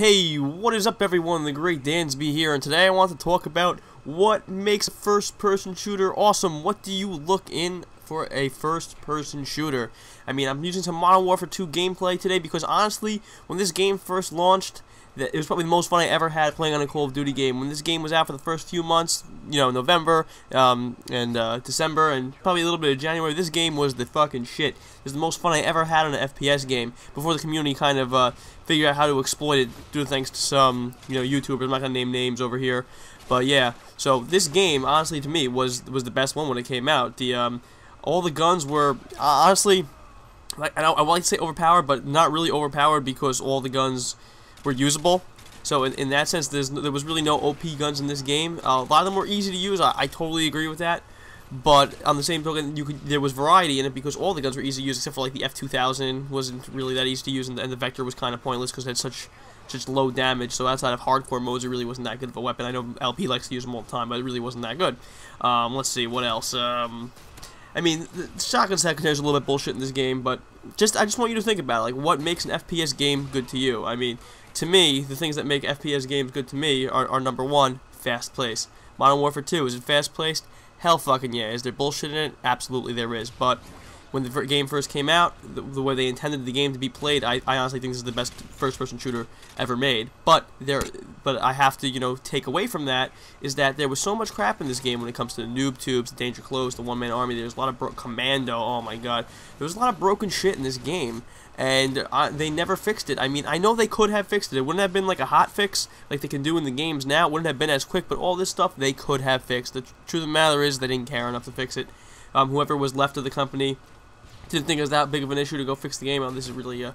Hey, what is up everyone? The great Dansby here, and today I want to talk about what makes a first-person shooter awesome. What do you look in for a first-person shooter? I mean, I'm using some Modern Warfare 2 gameplay today because honestly, when this game first launched, it was probably the most fun I ever had playing on a Call of Duty game. When this game was out for the first few months, you know, November um, and uh, December and probably a little bit of January, this game was the fucking shit. It was the most fun I ever had on an FPS game before the community kind of uh, figured out how to exploit it due thanks to some, you know, YouTubers. I'm not going to name names over here. But yeah, so this game, honestly, to me, was was the best one when it came out. The um, All the guns were, uh, honestly, like, I, I like to say overpowered, but not really overpowered because all the guns were usable. So in, in that sense, there was really no OP guns in this game. Uh, a lot of them were easy to use. I, I totally agree with that. But on the same token, you could there was variety in it because all the guns were easy to use, except for like the F2000 wasn't really that easy to use, and, and the Vector was kind of pointless because it had such such low damage. So outside of hardcore modes, it really wasn't that good of a weapon. I know LP likes to use them all the time, but it really wasn't that good. Um, let's see what else. Um, I mean, the shotgun secondary is a little bit bullshit in this game, but just I just want you to think about it, like what makes an FPS game good to you. I mean, to me, the things that make FPS games good to me are, are number one, fast pace. Modern Warfare 2, is it fast paced? Hell fucking yeah. Is there bullshit in it? Absolutely there is. But when the game first came out, the, the, way they intended the game to be played, I, I honestly think this is the best first-person shooter ever made. But there, but I have to, you know, take away from that is that there was so much crap in this game when it comes to the noob tubes, the danger close, the one-man army. There's a lot of commando. Oh my god, there was a lot of broken shit in this game, and they never fixed it. I mean, I know they could have fixed it. It wouldn't have been like a hot fix like they can do in the games now. It wouldn't have been as quick, but all this stuff they could have fixed. The truth of the matter is they didn't care enough to fix it. Um, whoever was left of the company didn't think it was that big of an issue to go fix the game. This is really uh,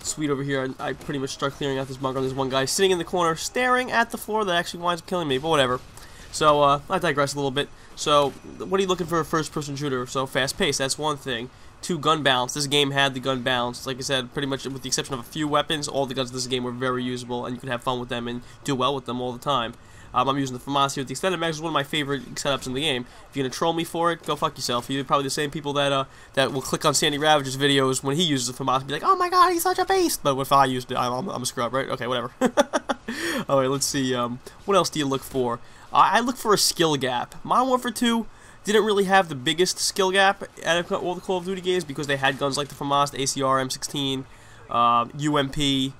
sweet over here. I, I pretty much start clearing out this bunker. There's one guy sitting in the corner staring at the floor that actually winds up killing me, but whatever. So, uh, I digress a little bit. So, what are you looking for a first-person shooter? So, fast-paced, that's one thing. Two, gun balance. This game had the gun balance. Like I said, pretty much with the exception of a few weapons, all the guns in this game were very usable, and you could have fun with them and do well with them all the time. Um, I'm using the FAMAS here with the extended mag. is one of my favorite setups in the game. If you're gonna troll me for it, go fuck yourself. You're probably the same people that uh, that will click on Sandy Ravage's videos when he uses the FAMAS and be like, "Oh my god, he's such a beast." But if I used it, I'm, I'm a scrub, right? Okay, whatever. all right, let's see. Um, what else do you look for? I, I look for a skill gap. Modern Warfare 2 didn't really have the biggest skill gap out of all the Call of Duty games because they had guns like the FAMAS, the ACR, M16, uh, UMP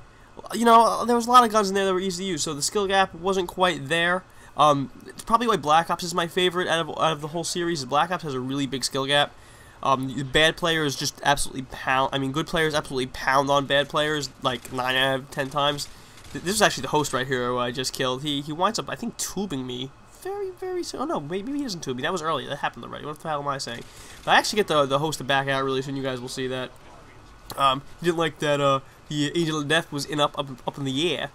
you know, there was a lot of guns in there that were easy to use, so the skill gap wasn't quite there. Um, it's probably why Black Ops is my favorite out of, out of the whole series. Black Ops has a really big skill gap. Um, bad players just absolutely pound. I mean, good players absolutely pound on bad players like nine out of ten times. This is actually the host right here who I just killed. He he winds up, I think, tubing me very very soon. Oh no, maybe he isn't tubing. Me that was early. That happened already. What the hell am I saying? But I actually get the the host to back out really soon. You guys will see that. Um, didn't like that. Uh, the Angel of Death was in up up, up in the air.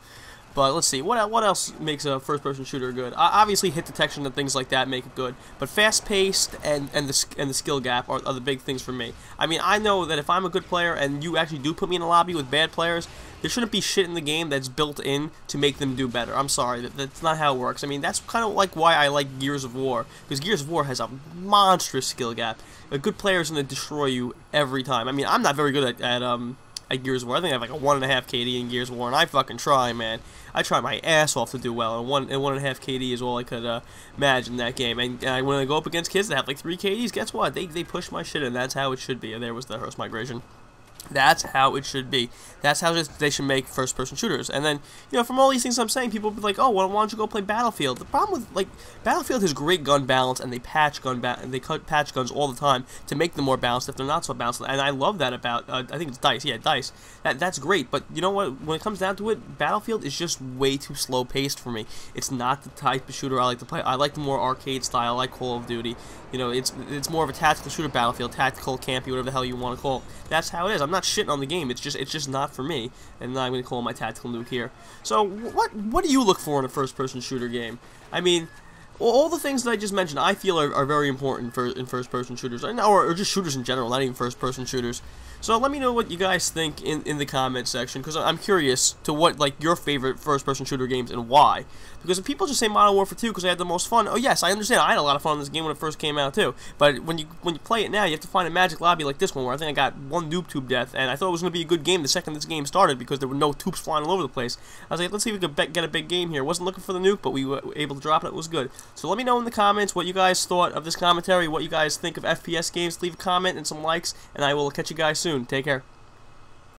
But let's see, what what else makes a first-person shooter good? Uh, obviously, hit detection and things like that make it good. But fast-paced and and the and the skill gap are, are the big things for me. I mean, I know that if I'm a good player and you actually do put me in a lobby with bad players, there shouldn't be shit in the game that's built in to make them do better. I'm sorry, that, that's not how it works. I mean, that's kind of like why I like Gears of War, because Gears of War has a monstrous skill gap. A good player is going to destroy you every time. I mean, I'm not very good at, at um at Gears War. I think I have like a one and a half KD in Gears War, and I fucking try, man. I try my ass off to do well, and one and one and a half KD is all I could uh, imagine that game. And uh, when I go up against kids that have like three KDs, guess what? They they push my shit, and that's how it should be. And there was the host migration. That's how it should be. That's how they should make first-person shooters. And then, you know, from all these things I'm saying, people be like, "Oh, well, why don't you go play Battlefield?" The problem with like Battlefield has great gun balance, and they patch gun ba they cut patch guns all the time to make them more balanced if they're not so balanced. And I love that about uh, I think it's Dice. Yeah, Dice. That that's great. But you know what? When it comes down to it, Battlefield is just way too slow paced for me. It's not the type of shooter I like to play. I like the more arcade style. Like Call of Duty. You know, it's it's more of a tactical shooter Battlefield, tactical, campy, whatever the hell you want to call it. That's how it is. I'm not shitting on the game. It's just it's just not for me. And I'm going to call my tactical nuke here. So what what do you look for in a first-person shooter game? I mean, all the things that I just mentioned, I feel are, are very important for in first-person shooters, or, or just shooters in general, not even first-person shooters. So let me know what you guys think in, in the comment section, because I'm curious to what, like, your favorite first-person shooter games and why. Because if people just say Modern Warfare 2 because I had the most fun, oh yes, I understand, I had a lot of fun in this game when it first came out too. But when you when you play it now, you have to find a magic lobby like this one, where I think I got one noob tube death, and I thought it was going to be a good game the second this game started, because there were no tubes flying all over the place. I was like, let's see if we could get a big game here. Wasn't looking for the nuke, but we were able to drop it, it was good. So let me know in the comments what you guys thought of this commentary, what you guys think of FPS games, leave a comment and some likes, and I will catch you guys soon. Take care.